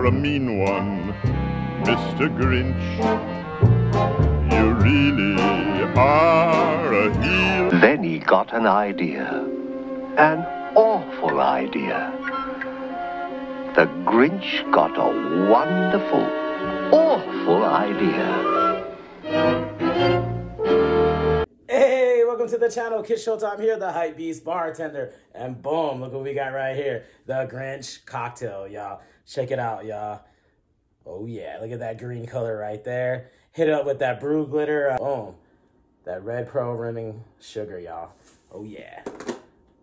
you're a mean one, Mr. Grinch. You really are a heel. Then he got an idea. An awful idea. The Grinch got a wonderful, awful idea. Welcome to the channel. Kid Showtime here, the hype beast bartender. And boom, look what we got right here. The Grinch cocktail, y'all. Check it out, y'all. Oh yeah, look at that green color right there. Hit it up with that brew glitter. Uh, boom. That red pearl rimming sugar, y'all. Oh yeah.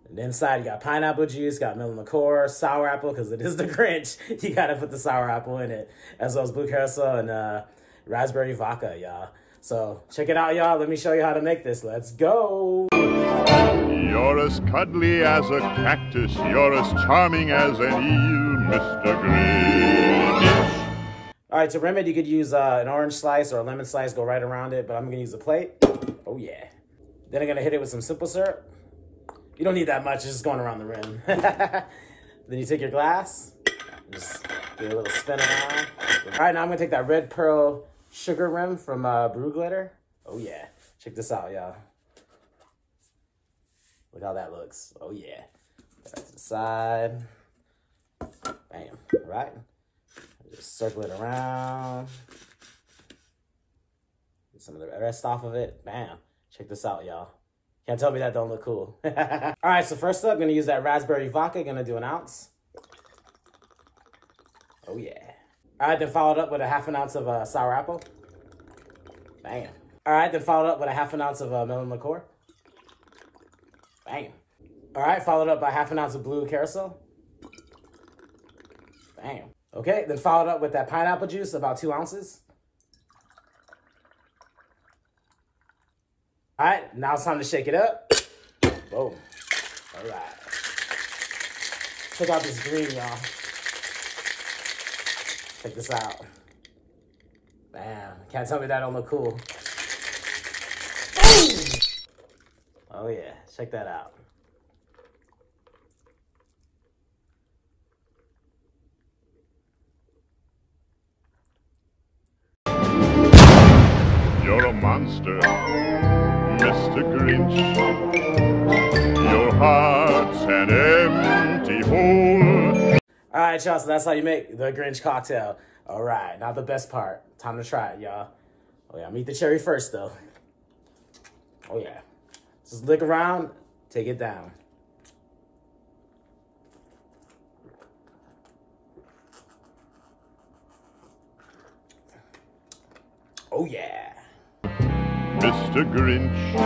And inside you got pineapple juice, got melon liqueur, sour apple, because it is the Grinch. You gotta put the sour apple in it. As well as blue curacao and uh, raspberry vodka, y'all. So check it out, y'all. Let me show you how to make this. Let's go. You're as cuddly as a cactus. You're as charming as an eel, Mr. Grinch. All right, to rim it, you could use uh, an orange slice or a lemon slice, go right around it, but I'm gonna use a plate. Oh yeah. Then I'm gonna hit it with some simple syrup. You don't need that much, it's just going around the rim. then you take your glass, just do a little spin around. All right, now I'm gonna take that red pearl sugar rim from uh, Brew Glitter. Oh yeah, check this out, y'all. Look how that looks. Oh yeah. Put that to the side. Bam, All right? Just circle it around. Get some of the rest off of it. Bam. Check this out, y'all. Can't tell me that don't look cool. All right, so first up, I'm gonna use that raspberry vodka. Gonna do an ounce. Oh yeah. All right, then followed up with a half an ounce of uh, sour apple. Bam. All right, then followed up with a half an ounce of uh, melon liqueur. Bam. All right, followed up by half an ounce of blue curacao. Bam. Okay, then followed up with that pineapple juice, about two ounces. All right, now it's time to shake it up. Boom. All right. Check out this green, y'all. Check this out. Bam. Can't tell me that don't look cool. Oh yeah, check that out. You're a monster, Mr. Grinch. All right, y'all. So that's how you make the Grinch cocktail. All right, now the best part. Time to try it, y'all. Oh yeah, meet the cherry first, though. Oh yeah. Just lick around, take it down. Oh yeah. Mr. Grinch,